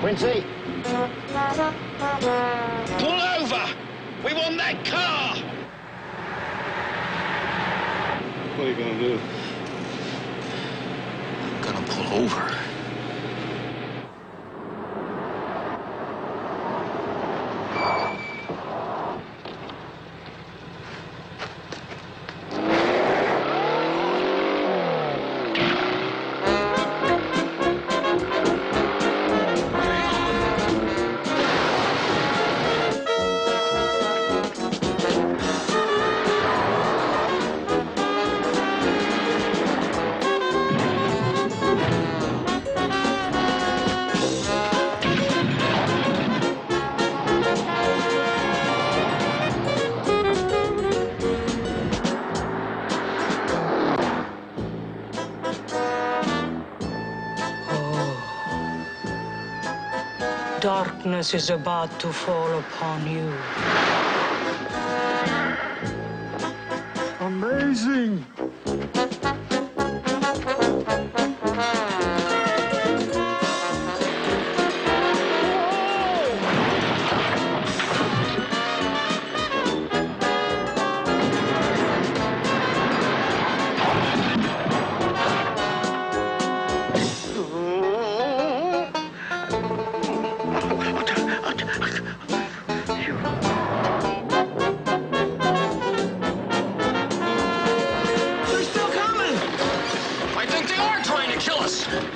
Quincy! Pull over! We want that car! What are you gonna do? I'm gonna pull over. Darkness is about to fall upon you. To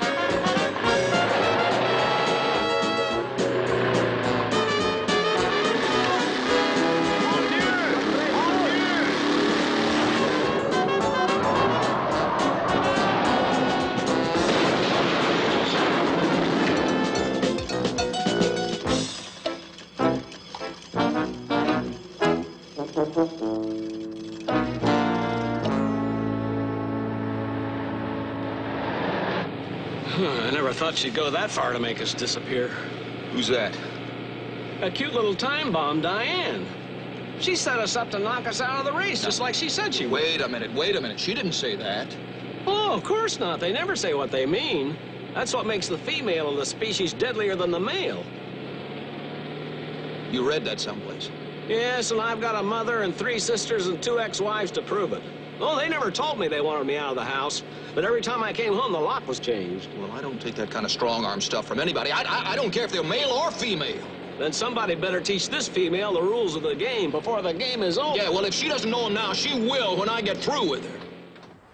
I never thought she'd go that far to make us disappear. Who's that? A cute little time bomb, Diane. She set us up to knock us out of the race, just like she said she would. Wait a minute, wait a minute. She didn't say that. Oh, of course not. They never say what they mean. That's what makes the female of the species deadlier than the male. You read that someplace. Yes, and I've got a mother and three sisters and two ex-wives to prove it. Oh, they never told me they wanted me out of the house, but every time I came home, the lock was changed. Well, I don't take that kind of strong-arm stuff from anybody. I, I, I don't care if they're male or female. Then somebody better teach this female the rules of the game before the game is over. Yeah, well, if she doesn't know them now, she will when I get through with her.